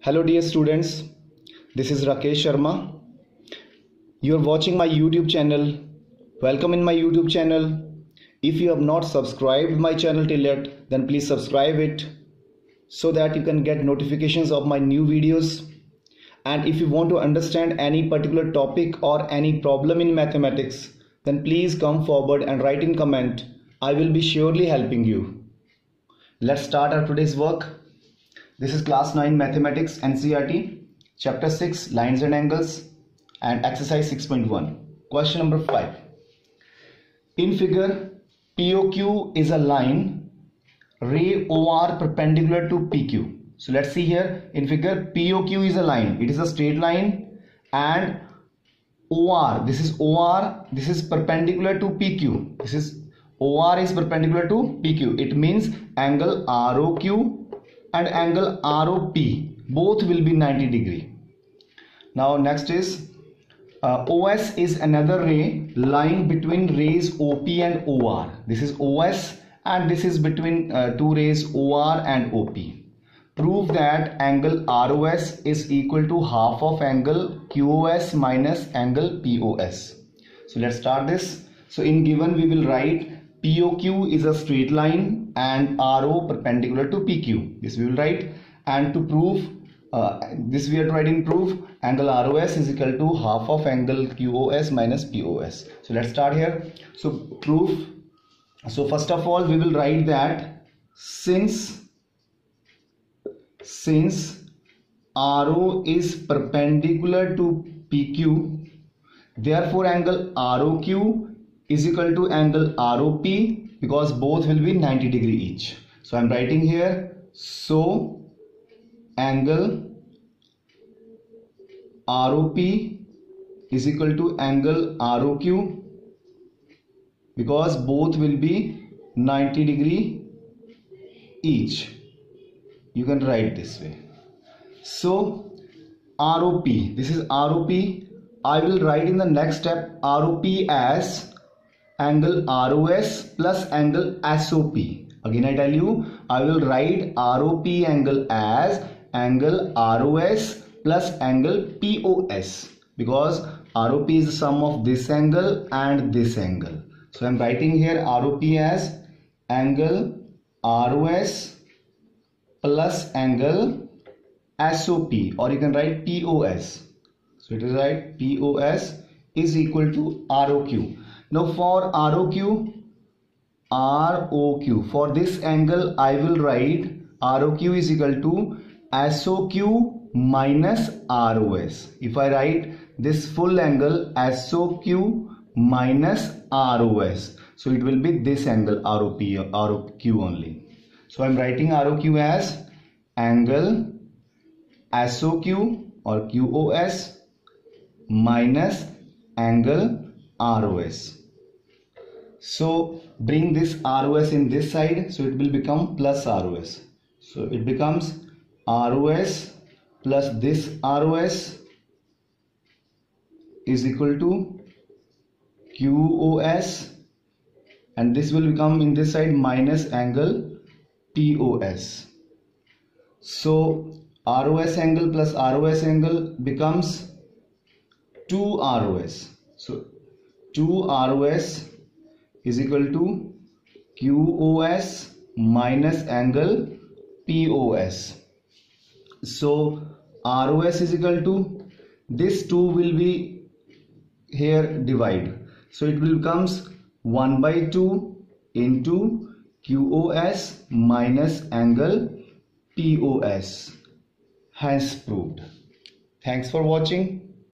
Hello dear students, this is Rakesh Sharma. You are watching my YouTube channel. Welcome in my YouTube channel. If you have not subscribed my channel till yet, then please subscribe it so that you can get notifications of my new videos. And if you want to understand any particular topic or any problem in mathematics, then please come forward and write in comment. I will be surely helping you. Let's start our today's work. This is class 9 mathematics NCERT chapter 6 lines and angles and exercise 6.1 question number 5 in figure POQ is a line ray OR perpendicular to PQ so let's see here. In figure POQ is a line. It is a straight line and OR this is OR this is perpendicular to PQ this is OR is perpendicular to PQ it means angle ROQ and angle ROP both will be 90 degree. Now next is uh, OS is another ray lying between rays OP and OR. This is OS and this is between uh, two rays OR and OP. Prove that angle ROS is equal to half of angle QOS minus angle POS. So let's start this. So in given we will write POQ is a straight line and RO perpendicular to PQ. This we will write and to prove uh, this we are writing proof angle ROS is equal to half of angle QOS minus POS. So let's start here. So proof. So first of all we will write that since since RO is perpendicular to PQ therefore angle ROQ is equal to angle ROP because both will be 90 degree each. So I'm writing here so angle ROP is equal to angle ROQ because both will be 90 degree each. You can write this way. So ROP, this is ROP. I will write in the next step ROP as angle ROS plus angle SOP. Again I tell you I will write ROP angle as angle ROS plus angle POS because ROP is the sum of this angle and this angle. So I am writing here ROP as angle ROS plus angle SOP or you can write POS. So it is right POS is equal to ROQ. Now for ROQ, ROQ, for this angle I will write ROQ is equal to SOQ minus ROS. If I write this full angle SOQ minus ROS. So it will be this angle ROP, ROQ only. So I'm writing ROQ as angle SOQ or QOS minus angle ROS so bring this ROS in this side so it will become plus ROS so it becomes ROS plus this ROS is equal to QOS and this will become in this side minus angle POS so ROS angle plus ROS angle becomes 2 ROS so 2 ROS is equal to QOS minus angle POS. So ROS is equal to this 2 will be here divide. So it will comes 1 by 2 into QOS minus angle POS. Hence proved. Thanks for watching.